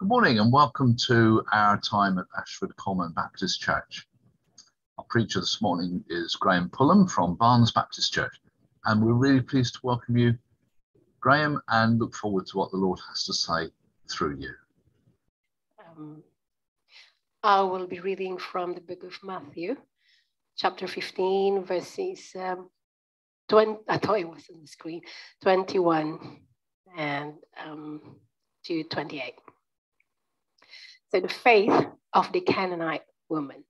Good morning and welcome to our time at Ashford Common Baptist Church. Our preacher this morning is Graham Pulham from Barnes Baptist Church, and we're really pleased to welcome you, Graham, and look forward to what the Lord has to say through you. Um, I will be reading from the book of Matthew, chapter 15, verses um, 20, I thought it was on the screen, 21 and um, to 28. So the faith of the Canaanite woman.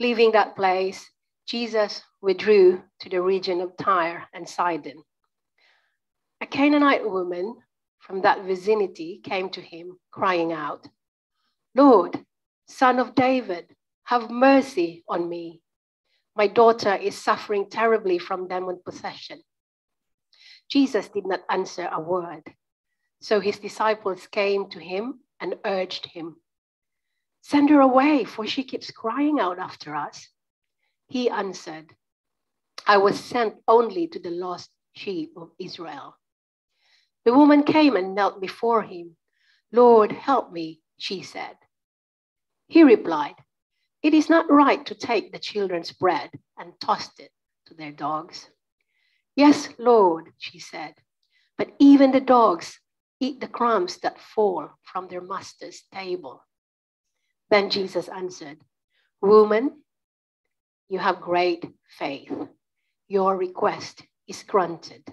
Leaving that place, Jesus withdrew to the region of Tyre and Sidon. A Canaanite woman from that vicinity came to him, crying out, Lord, son of David, have mercy on me. My daughter is suffering terribly from demon possession. Jesus did not answer a word. So his disciples came to him and urged him, Send her away, for she keeps crying out after us. He answered, I was sent only to the lost sheep of Israel. The woman came and knelt before him. Lord, help me, she said. He replied, It is not right to take the children's bread and toss it to their dogs. Yes, Lord, she said, but even the dogs eat the crumbs that fall from their master's table. Then Jesus answered, Woman, you have great faith. Your request is granted.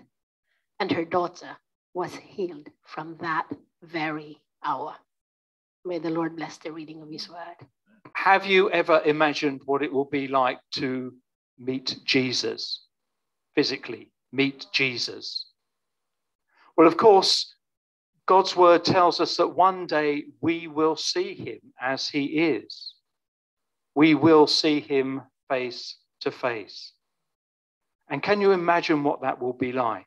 And her daughter was healed from that very hour. May the Lord bless the reading of his word. Have you ever imagined what it will be like to meet Jesus physically? Meet Jesus. Well, of course, God's word tells us that one day we will see him as he is. We will see him face to face. And can you imagine what that will be like?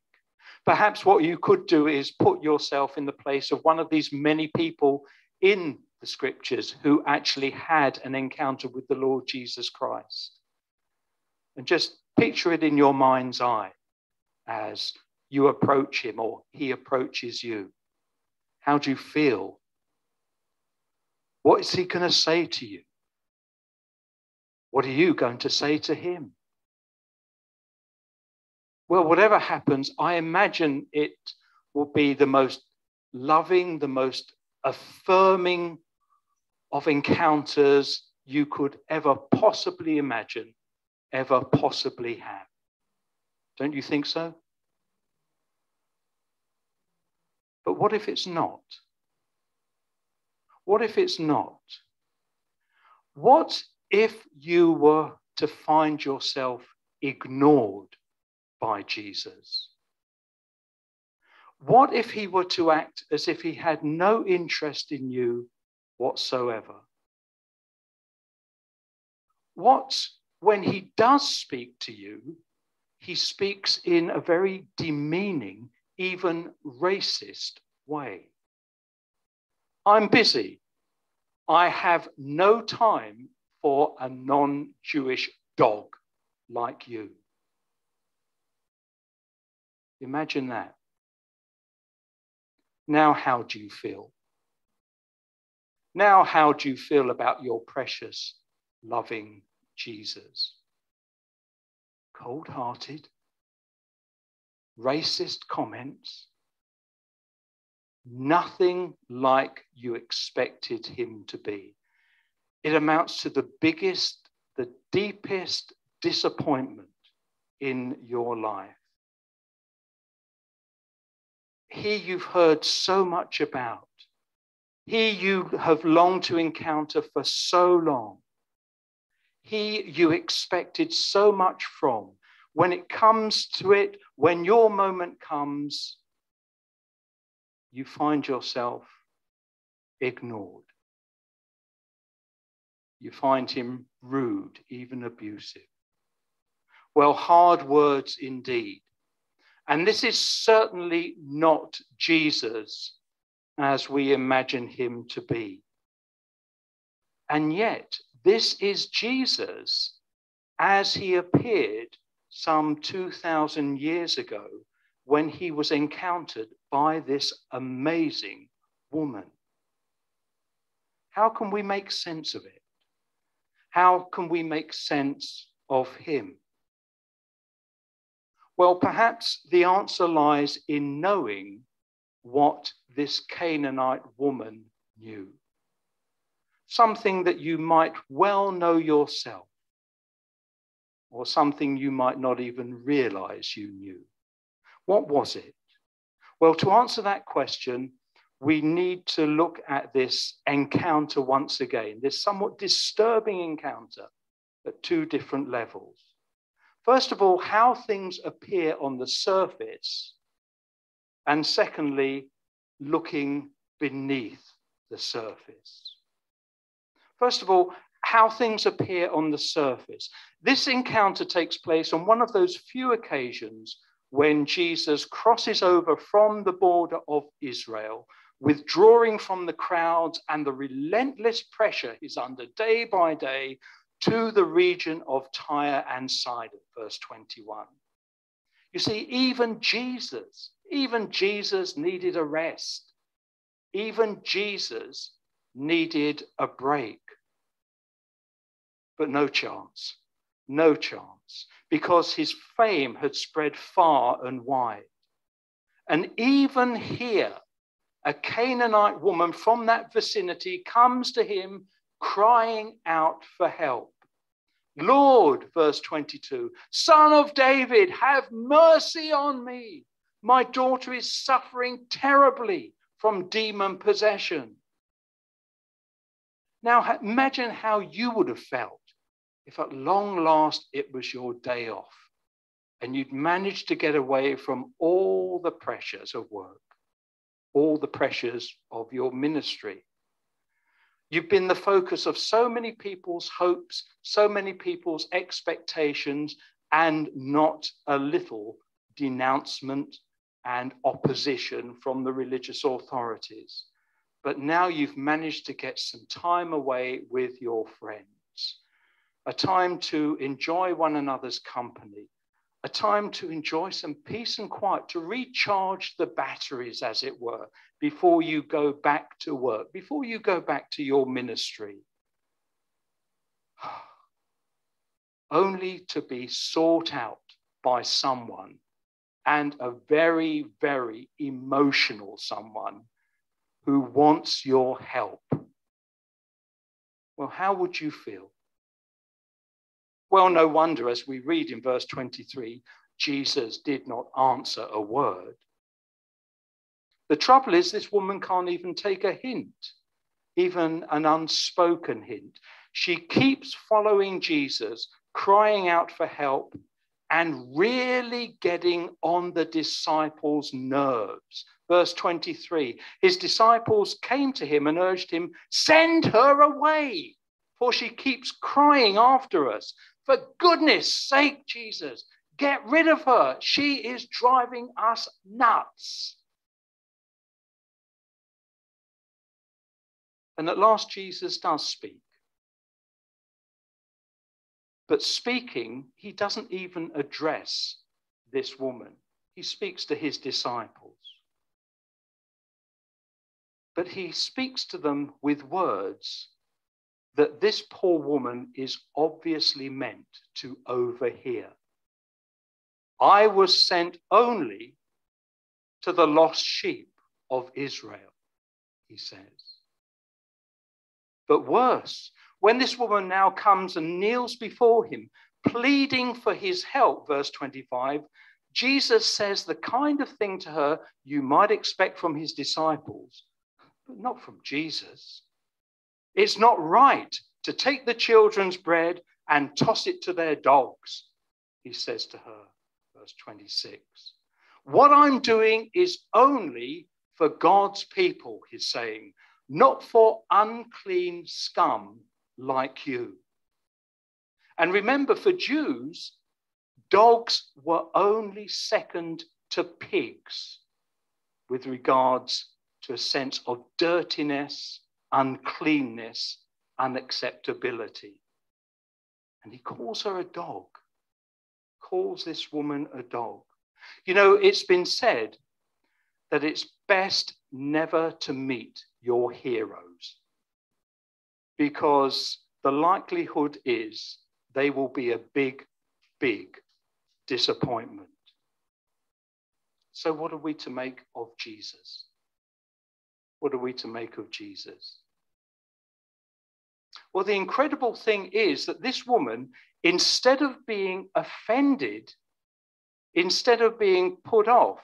Perhaps what you could do is put yourself in the place of one of these many people in the scriptures who actually had an encounter with the Lord Jesus Christ. And just picture it in your mind's eye as you approach him or he approaches you. How do you feel? What is he going to say to you? What are you going to say to him? Well, whatever happens, I imagine it will be the most loving, the most affirming of encounters you could ever possibly imagine, ever possibly have. Don't you think so? But what if it's not? What if it's not? What if you were to find yourself ignored by Jesus? What if he were to act as if he had no interest in you whatsoever? What when he does speak to you, he speaks in a very demeaning, even racist way. I'm busy. I have no time for a non Jewish dog like you. Imagine that. Now, how do you feel? Now, how do you feel about your precious, loving Jesus? Cold hearted, racist comments, nothing like you expected him to be. It amounts to the biggest, the deepest disappointment in your life. He you've heard so much about, he you have longed to encounter for so long, he you expected so much from. When it comes to it, when your moment comes, you find yourself ignored. You find him rude, even abusive. Well, hard words indeed. And this is certainly not Jesus as we imagine him to be. And yet, this is Jesus as he appeared some 2,000 years ago when he was encountered by this amazing woman. How can we make sense of it? How can we make sense of him? Well, perhaps the answer lies in knowing what this Canaanite woman knew. Something that you might well know yourself, or something you might not even realize you knew. What was it? Well, to answer that question, we need to look at this encounter once again, this somewhat disturbing encounter at two different levels. First of all, how things appear on the surface, and secondly, looking beneath the surface. First of all, how things appear on the surface. This encounter takes place on one of those few occasions when Jesus crosses over from the border of Israel, withdrawing from the crowds and the relentless pressure he's under day by day to the region of Tyre and Sidon, verse 21. You see, even Jesus, even Jesus needed a rest. Even Jesus needed a break. But no chance, no chance, because his fame had spread far and wide. And even here, a Canaanite woman from that vicinity comes to him crying out for help. Lord, verse 22, Son of David, have mercy on me. My daughter is suffering terribly from demon possession. Now, imagine how you would have felt if at long last it was your day off and you'd managed to get away from all the pressures of work, all the pressures of your ministry. You've been the focus of so many people's hopes, so many people's expectations, and not a little denouncement and opposition from the religious authorities. But now you've managed to get some time away with your friends, a time to enjoy one another's company, a time to enjoy some peace and quiet, to recharge the batteries, as it were, before you go back to work, before you go back to your ministry. Only to be sought out by someone and a very, very emotional someone who wants your help. Well, how would you feel? Well, no wonder, as we read in verse 23, Jesus did not answer a word. The trouble is, this woman can't even take a hint, even an unspoken hint. She keeps following Jesus, crying out for help, and really getting on the disciples' nerves. Verse 23 His disciples came to him and urged him, Send her away, for she keeps crying after us. For goodness sake, Jesus, get rid of her. She is driving us nuts. And at last, Jesus does speak. But speaking, he doesn't even address this woman, he speaks to his disciples. But he speaks to them with words that this poor woman is obviously meant to overhear. I was sent only to the lost sheep of Israel, he says. But worse, when this woman now comes and kneels before him, pleading for his help, verse 25, Jesus says the kind of thing to her you might expect from his disciples, but not from Jesus. It's not right to take the children's bread and toss it to their dogs, he says to her, verse 26. What I'm doing is only for God's people, he's saying, not for unclean scum like you. And remember, for Jews, dogs were only second to pigs with regards to a sense of dirtiness uncleanness, unacceptability. And he calls her a dog, calls this woman a dog. You know, it's been said that it's best never to meet your heroes. because the likelihood is they will be a big, big disappointment. So, what are we to make of Jesus? What are we to make of Jesus? Well, the incredible thing is that this woman, instead of being offended, instead of being put off,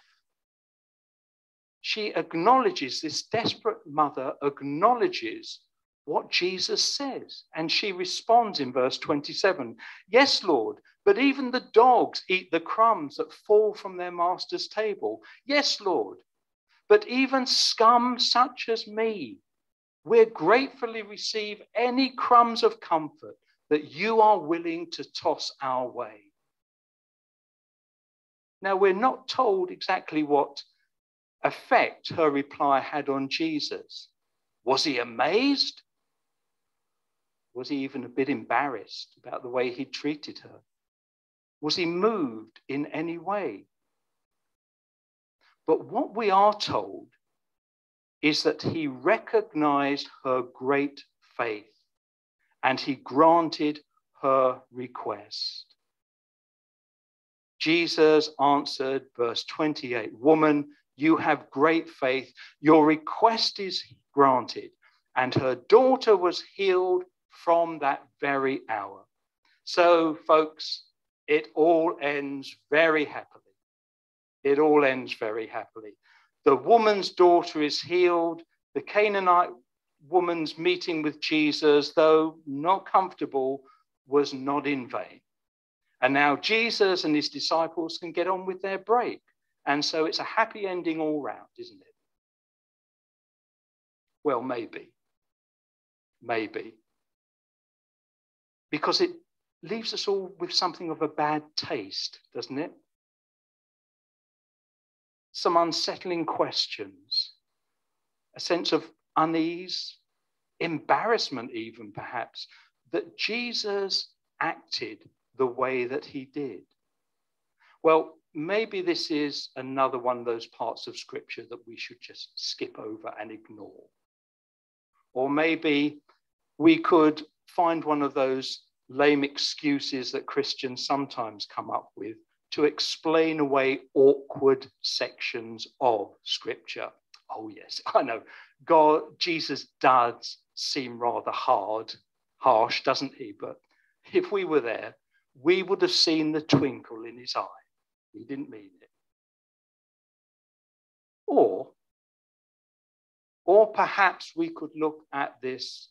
she acknowledges, this desperate mother acknowledges what Jesus says. And she responds in verse 27 Yes, Lord, but even the dogs eat the crumbs that fall from their master's table. Yes, Lord, but even scum such as me, we gratefully receive any crumbs of comfort that you are willing to toss our way. Now, we're not told exactly what effect her reply had on Jesus. Was he amazed? Was he even a bit embarrassed about the way he treated her? Was he moved in any way? But what we are told is that he recognized her great faith and he granted her request. Jesus answered, verse 28 Woman, you have great faith. Your request is granted. And her daughter was healed from that very hour. So, folks, it all ends very happily. It all ends very happily. The woman's daughter is healed. The Canaanite woman's meeting with Jesus, though not comfortable, was not in vain. And now Jesus and his disciples can get on with their break. And so it's a happy ending all round, isn't it? Well, maybe. Maybe because it leaves us all with something of a bad taste, doesn't it? Some unsettling questions, a sense of unease, embarrassment, even perhaps, that Jesus acted the way that he did. Well, maybe this is another one of those parts of scripture that we should just skip over and ignore. Or maybe we could find one of those lame excuses that Christians sometimes come up with to explain away awkward sections of scripture. Oh, yes, I know. God, Jesus does seem rather hard, harsh, doesn't he? But if we were there, we would have seen the twinkle in his eye. He didn't mean it. Or, or perhaps we could look at this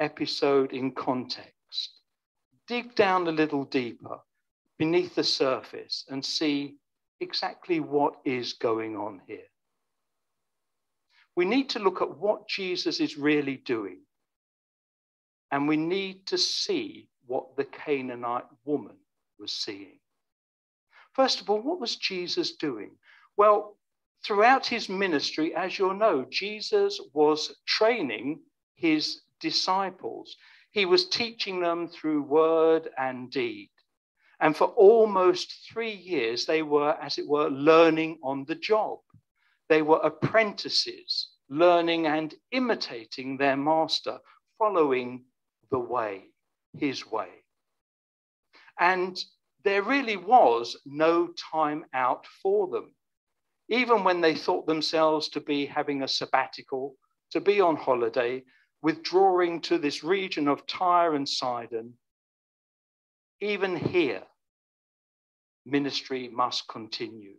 episode in context, dig down a little deeper beneath the surface and see exactly what is going on here. We need to look at what Jesus is really doing. And we need to see what the Canaanite woman was seeing. First of all, what was Jesus doing? Well, throughout his ministry, as you'll know, Jesus was training his disciples. He was teaching them through word and deed. And for almost three years, they were, as it were, learning on the job. They were apprentices, learning and imitating their master, following the way, his way. And there really was no time out for them. Even when they thought themselves to be having a sabbatical, to be on holiday, withdrawing to this region of Tyre and Sidon, even here, ministry must continue.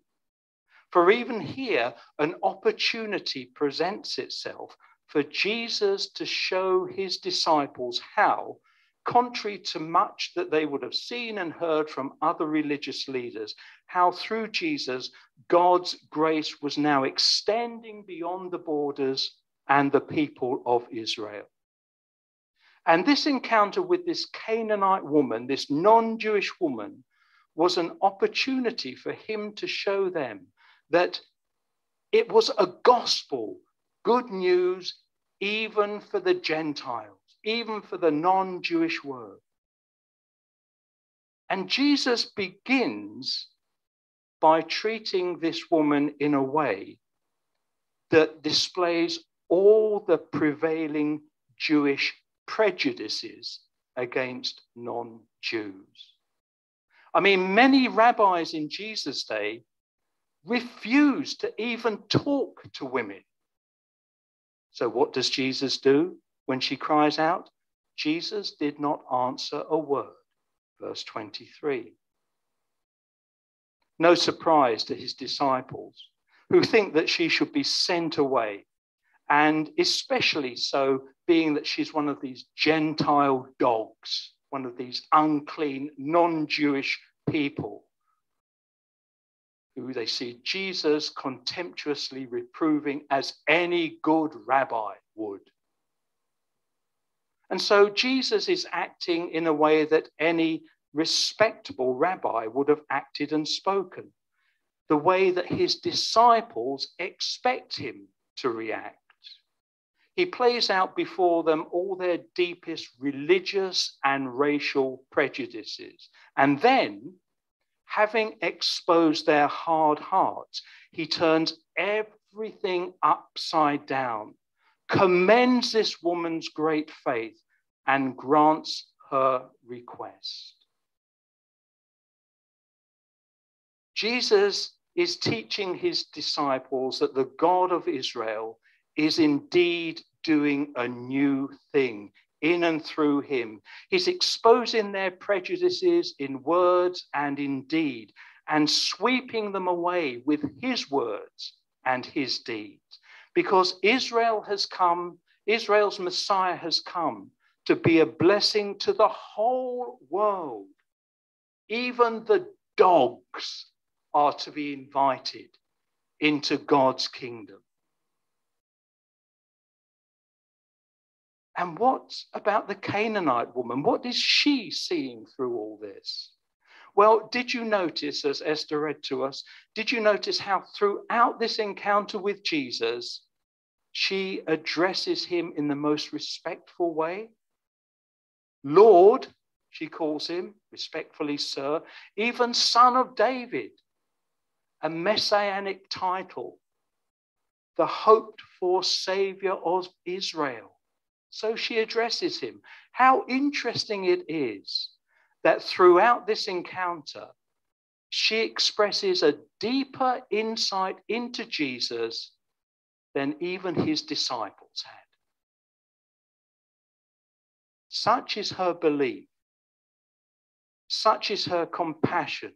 For even here, an opportunity presents itself for Jesus to show his disciples how, contrary to much that they would have seen and heard from other religious leaders, how through Jesus, God's grace was now extending beyond the borders and the people of Israel. And this encounter with this Canaanite woman, this non Jewish woman, was an opportunity for him to show them that it was a gospel, good news, even for the Gentiles, even for the non Jewish world. And Jesus begins by treating this woman in a way that displays all the prevailing Jewish prejudices against non Jews. I mean, many rabbis in Jesus' day refused to even talk to women. So, what does Jesus do when she cries out? Jesus did not answer a word. Verse 23. No surprise to his disciples who think that she should be sent away, and especially so, being that she's one of these Gentile dogs, one of these unclean, non Jewish people who they see Jesus contemptuously reproving as any good rabbi would. And so Jesus is acting in a way that any respectable rabbi would have acted and spoken, the way that his disciples expect him to react. He plays out before them all their deepest religious and racial prejudices. And then having exposed their hard hearts, he turns everything upside down, commends this woman's great faith, and grants her request. Jesus is teaching his disciples that the God of Israel is indeed doing a new thing in and through him. He's exposing their prejudices in words and in deed and sweeping them away with his words and his deeds. Because Israel has come, Israel's Messiah has come to be a blessing to the whole world. Even the dogs are to be invited into God's kingdom. And what about the Canaanite woman? What is she seeing through all this? Well, did you notice, as Esther read to us, did you notice how throughout this encounter with Jesus, she addresses him in the most respectful way? Lord, she calls him, respectfully, sir, even son of David, a messianic title, the hoped for savior of Israel. So she addresses him. How interesting it is that throughout this encounter, she expresses a deeper insight into Jesus than even his disciples had. Such is her belief, such is her compassion,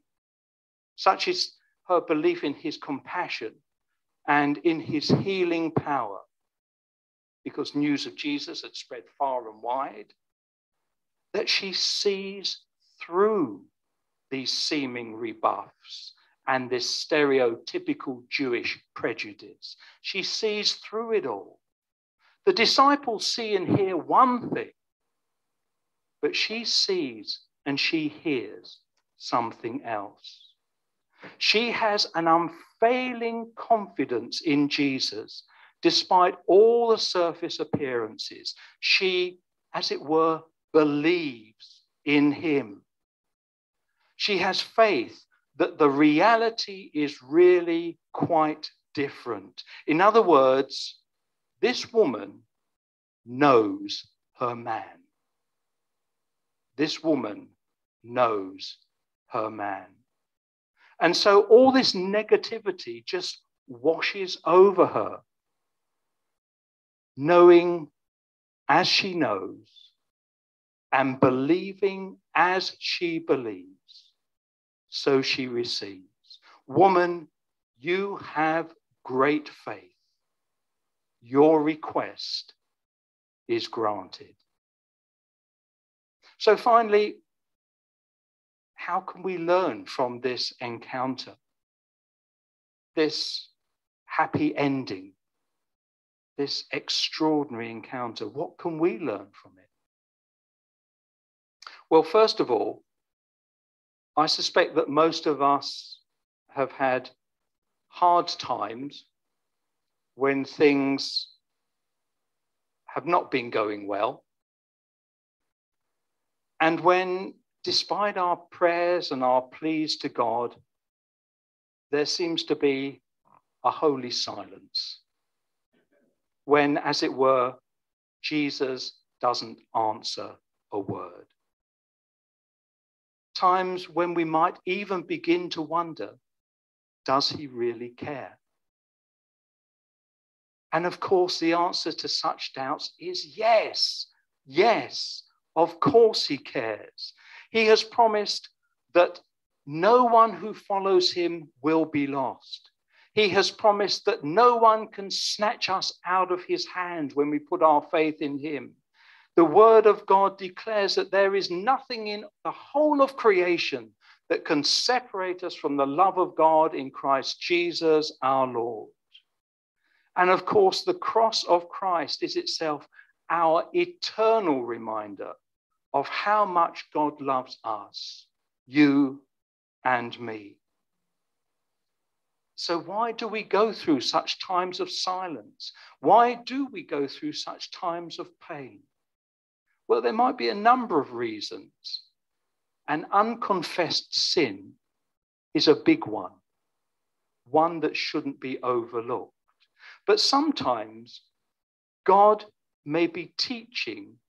such is her belief in his compassion and in his healing power because news of Jesus had spread far and wide, that she sees through these seeming rebuffs and this stereotypical Jewish prejudice. She sees through it all. The disciples see and hear one thing, but she sees and she hears something else. She has an unfailing confidence in Jesus despite all the surface appearances. She, as it were, believes in him. She has faith that the reality is really quite different. In other words, this woman knows her man. This woman knows her man. And so all this negativity just washes over her knowing as she knows and believing as she believes, so she receives. Woman, you have great faith. Your request is granted. So, finally, how can we learn from this encounter? This happy ending this extraordinary encounter? What can we learn from it? Well, first of all, I suspect that most of us have had hard times when things have not been going well. And when, despite our prayers and our pleas to God, there seems to be a holy silence when, as it were, Jesus doesn't answer a word. Times when we might even begin to wonder does he really care? And of course, the answer to such doubts is yes, yes, of course he cares. He has promised that no one who follows him will be lost. He has promised that no one can snatch us out of his hand when we put our faith in him. The word of God declares that there is nothing in the whole of creation that can separate us from the love of God in Christ Jesus our Lord. And of course, the cross of Christ is itself our eternal reminder of how much God loves us, you and me. So, why do we go through such times of silence? Why do we go through such times of pain? Well, there might be a number of reasons. An unconfessed sin is a big one, one that shouldn't be overlooked. But sometimes God may be teaching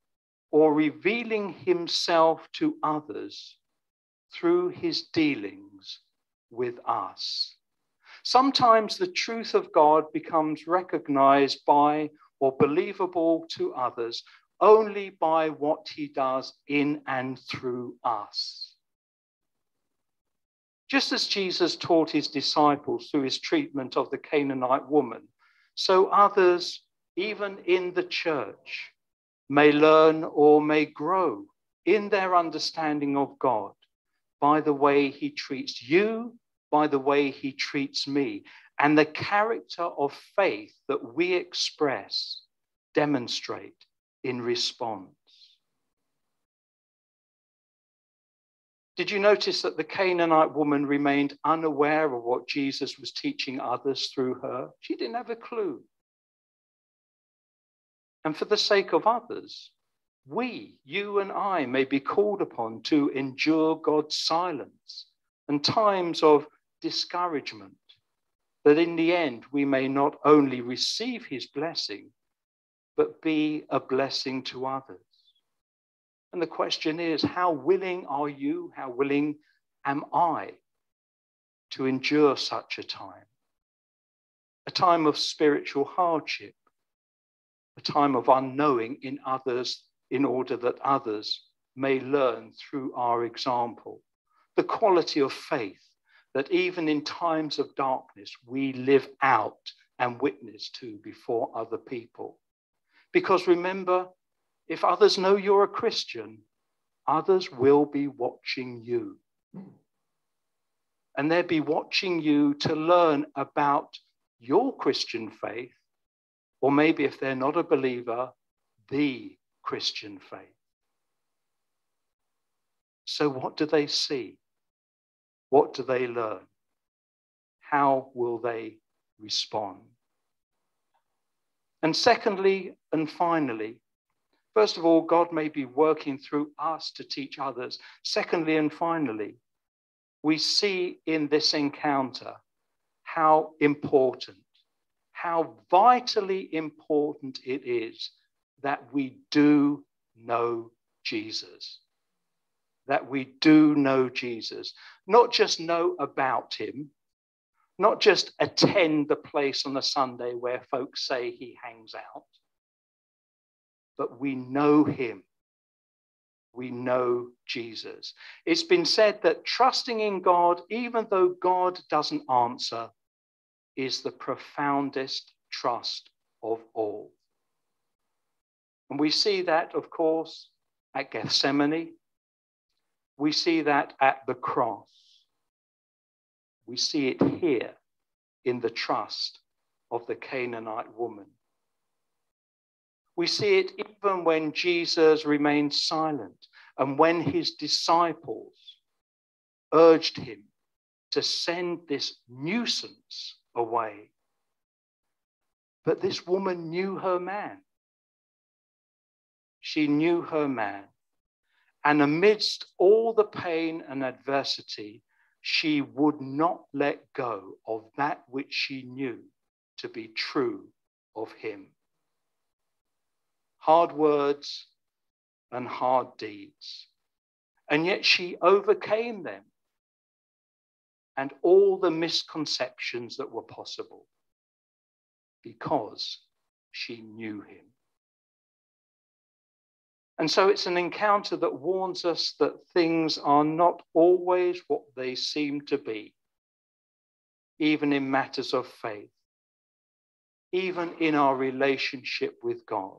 or revealing himself to others through his dealings with us. Sometimes the truth of God becomes recognized by or believable to others only by what he does in and through us. Just as Jesus taught his disciples through his treatment of the Canaanite woman, so others, even in the church, may learn or may grow in their understanding of God by the way he treats you, by the way he treats me, and the character of faith that we express, demonstrate in response. Did you notice that the Canaanite woman remained unaware of what Jesus was teaching others through her? She didn't have a clue. And for the sake of others, we, you and I, may be called upon to endure God's silence and times of discouragement, that in the end we may not only receive his blessing, but be a blessing to others. And the question is how willing are you, how willing am I to endure such a time? A time of spiritual hardship, a time of unknowing in others in order that others may learn through our example. The quality of faith that even in times of darkness we live out and witness to before other people. Because remember, if others know you're a Christian, others will be watching you. And they'll be watching you to learn about your Christian faith, or maybe if they're not a believer, the Christian faith. So, what do they see? What do they learn? How will they respond? And secondly, and finally, First of all, God may be working through us to teach others. Secondly, and finally, we see in this encounter how important, how vitally important it is that we do know Jesus. That we do know Jesus. Not just know about him, not just attend the place on a Sunday where folks say he hangs out, but we know him. We know Jesus. It's been said that trusting in God, even though God doesn't answer, is the profoundest trust of all. And we see that, of course, at Gethsemane. We see that at the cross. We see it here in the trust of the Canaanite woman. We see it even when Jesus remained silent and when his disciples urged him to send this nuisance away. But this woman knew her man. She knew her man. And amidst all the pain and adversity, she would not let go of that which she knew to be true of him hard words and hard deeds. And yet she overcame them and all the misconceptions that were possible because she knew him. And so it's an encounter that warns us that things are not always what they seem to be, even in matters of faith, even in our relationship with God.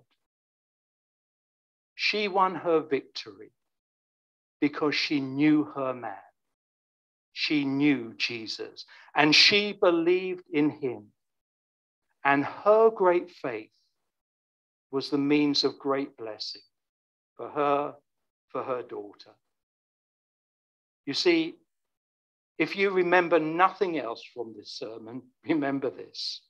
She won her victory because she knew her man. She knew Jesus and she believed in him. And her great faith was the means of great blessing for her, for her daughter. You see, if you remember nothing else from this sermon, remember this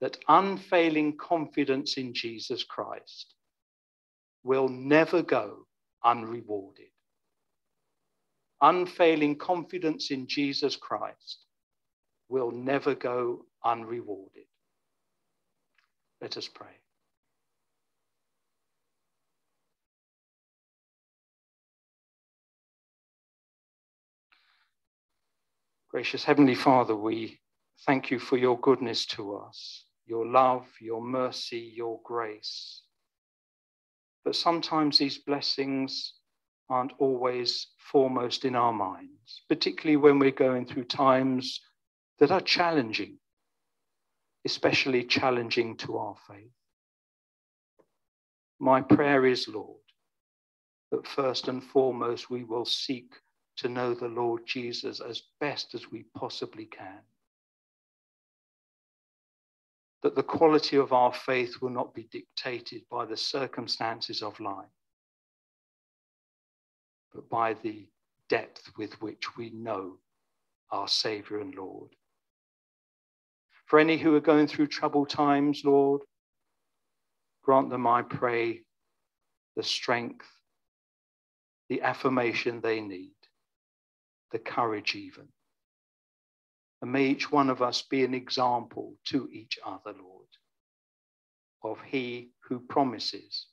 that unfailing confidence in Jesus Christ will never go unrewarded. Unfailing confidence in Jesus Christ will never go unrewarded. Let us pray. Gracious Heavenly Father, we thank you for your goodness to us, your love, your mercy, your grace. But sometimes these blessings aren't always foremost in our minds, particularly when we're going through times that are challenging, especially challenging to our faith. My prayer is, Lord, that first and foremost we will seek to know the Lord Jesus as best as we possibly can that the quality of our faith will not be dictated by the circumstances of life, but by the depth with which we know our Saviour and Lord. For any who are going through troubled times, Lord, grant them, I pray, the strength, the affirmation they need, the courage even and may each one of us be an example to each other, Lord, of He who promises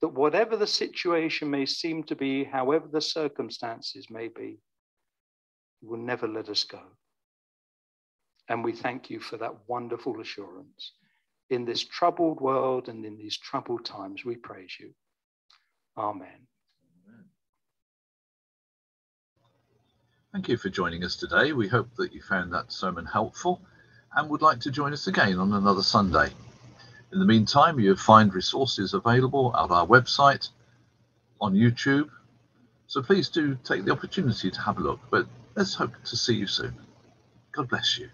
that whatever the situation may seem to be, however the circumstances may be, He will never let us go. And we thank you for that wonderful assurance. In this troubled world and in these troubled times, we praise you. Amen. Thank you for joining us today. We hope that you found that sermon helpful and would like to join us again on another Sunday. In the meantime, you'll find resources available at our website, on YouTube. So please do take the opportunity to have a look. But let's hope to see you soon. God bless you.